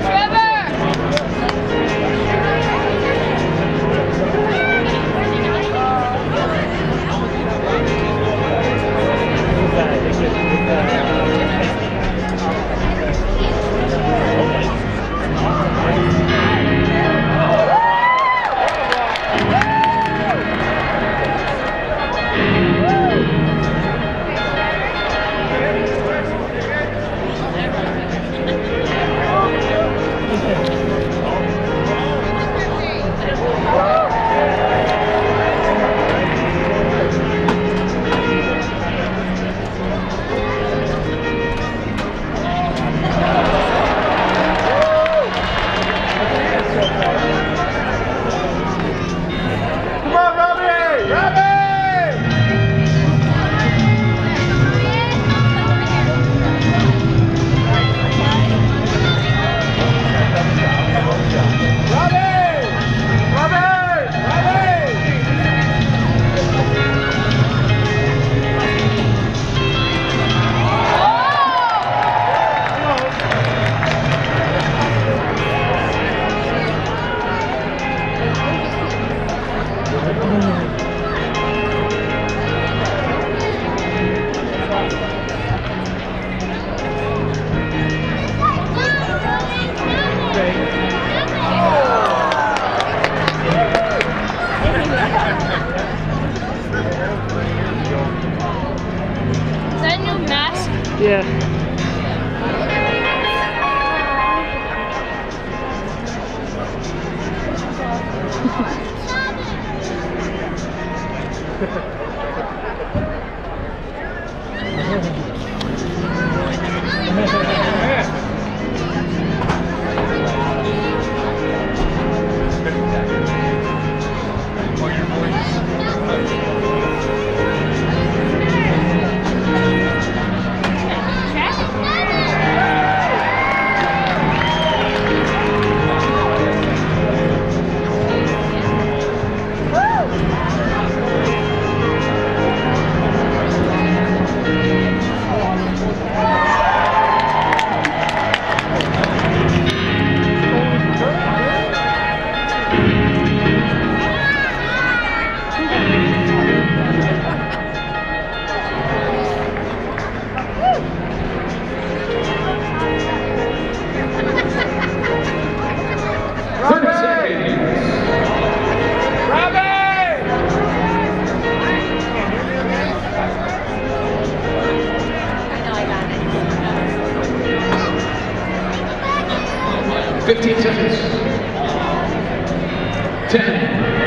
Trevor! Yeah. 15 seconds. 10,